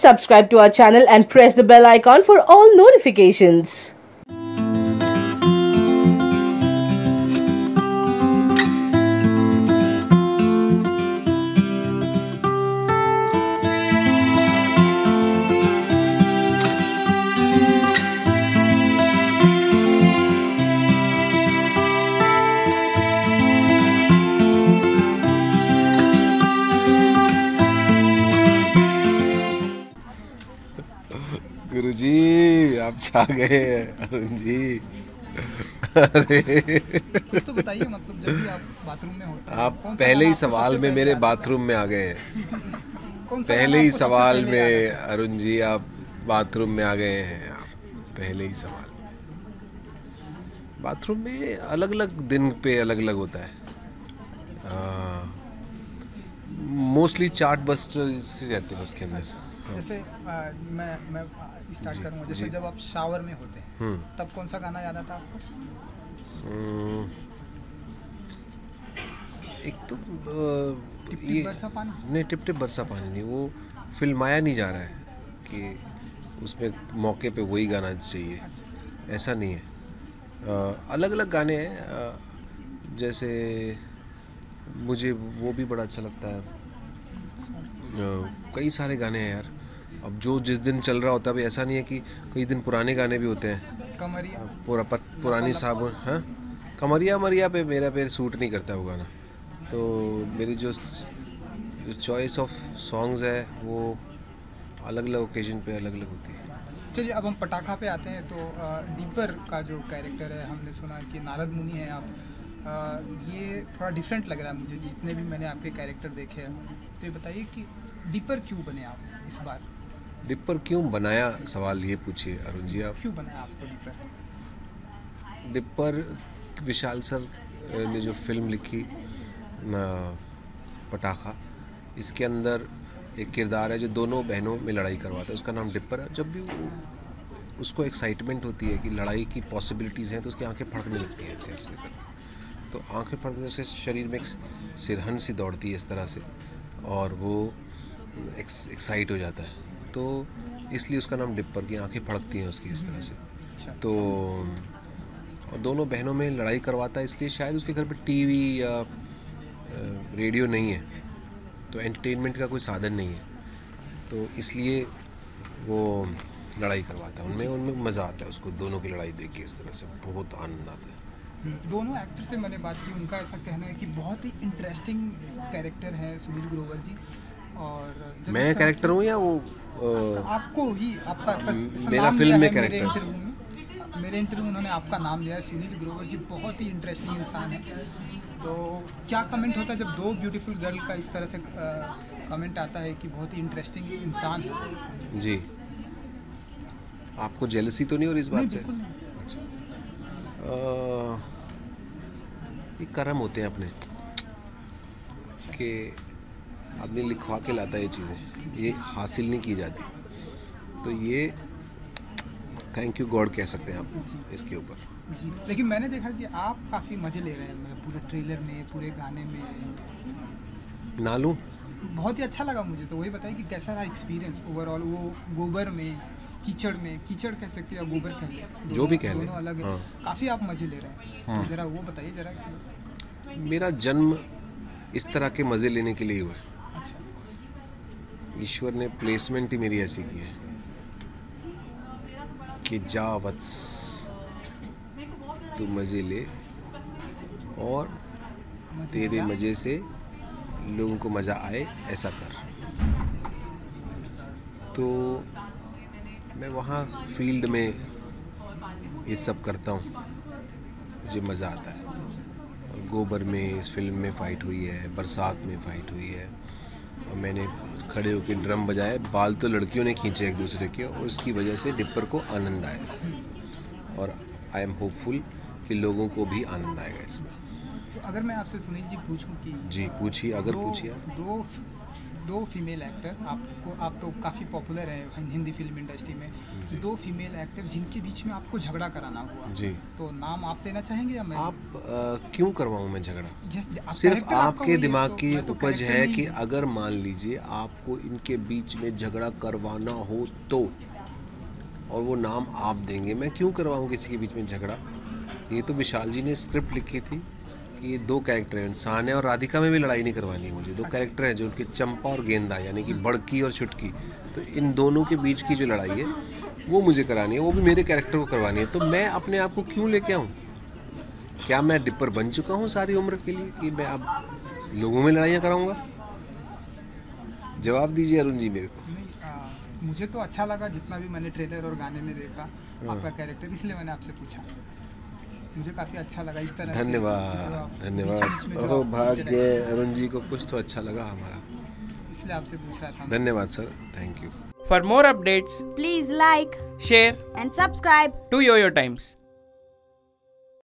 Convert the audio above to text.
subscribe to our channel and press the bell icon for all notifications. गुरुजी आप छा गए अरुण जी। अरे। तो बताइए मतलब जब भी आप बाथरूम में होते आप पहले ही सवाल में मेरे है? बाथरूम में आ गए हैं। पहले ही सवाल में अरुण जी आप बाथरूम में आ गए हैं। आप पहले ही सवाल। बाथरूम में अलग अलग दिन पे अलग अलग होता है। मोस्टली चार्ट बस्टर से रहते हैं उसके अंदर। जैसे आ, मैं मैं स्टार्ट करूँगा। जैसे जब आप शावर में होते हैं हम्म। तब कौन सा गाना याद आता आपको? हम्म, एक तो टिप ये बरसा पानी? नहीं टिप टिप बरसा पानी नहीं वो फिल्माया नहीं जा रहा है कि उसमें मौके पे वही गाना चाहिए। ऐसा नहीं है। अलग अलग गाने हैं जैसे मुझे वो भी बड़ा अच्छा लगता है। अ, कई सारे गाने हैं यार। अब जो जिस दिन चल रहा होता है अभी ऐसा नहीं है कि कई दिन पुराने गाने भी होते हैं। कमरिया। पूरा पत, पुरानी साबुन हाँ? कमरिया मरिया पे मेरा पे सूट नहीं करता वो गाना। तो मेरी जो जो चॉइस ऑफ़ सॉन्ग्स है वो अलग अलग ओकेजन पे अलग अलग होती है। चलिए अब हम पटाखा पे आते हैं तो डीपर का जो कैरेक्टर है हमने सुना कि नारद मुनि है आप। आ, ये थोड़ा डिफरेंट लग रहा है मुझे जितने भी मैंने आपके कैरेक्टर देखे हैं। तो ये बताइए कि डीपर क्यों बने आप इस बार? डिपर क्यों बनाया? सवाल ये पूछिए अरुण जी आप। क्यों बनाया आपको डीपर डिपर विशाल सर ने जो फ़िल्म लिखी पटाखा इसके अंदर एक किरदार है जो दोनों बहनों में लड़ाई करवाता है उसका नाम डिपर है। जब भी उसको एक्साइटमेंट होती है कि लड़ाई की पॉसिबिलिटीज़ हैं तो उसकी आँखें फड़कने लगती हैं ऐसे ऐसे करके। तो आँखें फड़कने से शरीर में एक सिरहन सी दौड़ती है इस तरह से और वो एक्साइट हो जाता है। तो इसलिए उसका नाम डिप्पर की आँखें फड़कती हैं उसकी इस तरह से। अच्छा। तो और दोनों बहनों में लड़ाई करवाता है इसलिए शायद उसके घर पे टीवी या रेडियो नहीं है। तो एंटरटेनमेंट का कोई साधन नहीं है। तो इसलिए वो लड़ाई करवाता है। उनमें उनमें मज़ा आता है उसको दोनों की लड़ाई देख के इस तरह से। बहुत आनंद आता है। हम्म, दोनों एक्टर से मैंने बात की उनका ऐसा कहना है कि बहुत ही इंटरेस्टिंग कैरेक्टर है सुनील ग्रोवर जी। और मैं कैरेक्टर हूँ या वो अ, आपको ही आपका मेरा फ़िल्म में है मेरे इंटरव्यू में। उन्होंने आपका नाम लिया है सुनील ग्रोवर जी बहुत ही इंटरेस्टिंग इंसान है। तो क्या कमेंट होता है जब दो ब्यूटीफुल गर्ल का इस तरह से कमेंट आता है कि बहुत ही इंटरेस्टिंग इंसान है? जी। आपको जेलसी तो नहीं हो रही इस बात से? बिल्कुल ये कर्म होते हैं अपने। कि आदमी लिखवा के लाता है ये चीज़ें। ये हासिल नहीं की जाती। तो ये थैंक यू गॉड कह सकते हैं आप इसके ऊपर। जी लेकिन मैंने देखा कि आप काफ़ी मज़े ले रहे हैं मतलब पूरे ट्रेलर में पूरे गाने में। नालू? बहुत ही अच्छा लगा मुझे तो वही बताइए कि कैसा रहा एक्सपीरियंस ओवरऑल वो गोबर में कीचड़ में? कीचड़ कह सकते हैं या गोबर कह लें? जो भी कह लें, अलग हाँ। काफ़ी आप मज़े ले रहे हैं। हाँ। तो ज़रा वो बताइए ज़रा मेरा जन्म इस तरह के मज़े लेने के लिए हुआ है। ईश्वर ने प्लेसमेंट ही मेरी ऐसी की है कि जा वत्स, तू मज़े ले और तेरे मज़े से लोगों को मज़ा आए, ऐसा कर। तो मैं वहाँ फ़ील्ड में ये सब करता हूँ, मुझे मज़ा आता है। गोबर में इस फ़िल्म में फ़ाइट हुई है, बरसात में फ़ाइट हुई है। और मैंने खड़े होकर ड्रम बजाए बाल तो लड़कियों ने खींचे एक दूसरे के और उसकी वजह से डिप्पर को आनंद आया। और आई एम होपफुल कि लोगों को भी आनंद आएगा इसमें। तो अगर मैं आपसे सुनील जी पूछूँ कि जी पूछिए अगर पूछिए दो दो फीमेल एक्टर आपको आप तो काफ़ी पॉपुलर हैं हिंदी फ़िल्म इंडस्ट्री में। दो फीमेल एक्टर जिनके बीच में आपको झगड़ा कराना हुआ। जी। तो नाम आप लेना चाहेंगे या मैं? आप क्यों करवाऊँ मैं झगड़ा? सिर्फ़ आपके दिमाग तो की तो उपज है कि अगर मान लीजिए आपको इनके बीच में झगड़ा करवाना हो तो और वो नाम आप देंगे मैं क्यों करवाऊँ किसी के बीच में झगड़ा? ये तो विशाल जी ने स्क्रिप्ट लिखी थी। कि ये दो कैरेक्टर हैं सान्या और राधिका में भी लड़ाई नहीं करवानी है मुझे। दो कैरेक्टर हैं जो उनके चंपा और गेंदा यानी कि बड़की और छुटकी। तो इन दोनों के बीच की जो लड़ाई है वो मुझे करानी है वो भी मेरे कैरेक्टर को करवानी है। तो मैं अपने आप को क्यों लेके आऊँ? क्या मैं डिपर बन चुका हूँ सारी उम्र के लिए कि मैं अब लोगों में लड़ाइयाँ कराऊँगा? जवाब दीजिए अरुण जी मेरे को। मुझे तो अच्छा लगा जितना भी मैंने ट्रेलर और गाने में देखा हाँ। आपका कैरेक्टर इसलिए मैंने आपसे पूछा। मुझे काफ़ी अच्छा लगा इस तरह धन्यवाद धन्यवाद। जो ओहो आप भाग्य अरुण जी को कुछ तो अच्छा लगा हमारा। इसलिए आपसे पूछ रहा था। धन्यवाद sir. Thank you for more updates please like share and subscribe to your Times.